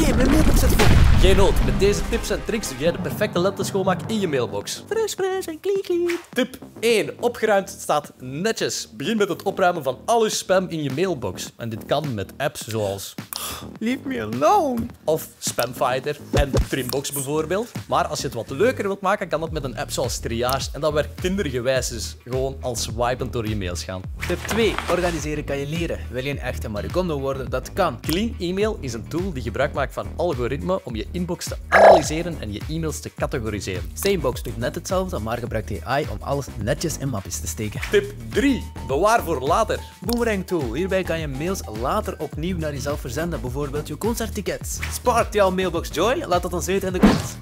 nee, mijn mailbox zit vol. Geen nood, met deze tips en tricks doe jij de perfecte lenteschoonmaak in je mailbox. Fris, fris en kliek, kliek. Tip 1. Opgeruimd staat netjes. Begin met het opruimen van al je spam in je mailbox. En dit kan met apps zoals Leave me alone. of Spamfighter en Trimbox bijvoorbeeld. Maar als je het wat leuker wilt maken, kan dat met een app zoals Triage. En dat werkt kindergewijs dus gewoon als swipend door je mails gaan. Tip 2. Organiseren kan je leren. Wil je een echte maricondo worden? Dat kan. Clean Email is een tool die gebruik maakt van algoritmen om je inbox te analyseren en je e-mails te categoriseren. Sanebox doet net hetzelfde, maar gebruikt AI om alles netjes in mapjes te steken. Tip 3. Bewaar voor later. Boomerang Tool. Hierbij kan je mails later opnieuw naar jezelf verzenden, bijvoorbeeld je concerttickets. Sparkt jouw mailbox joy? Laat het ons weten in de comments.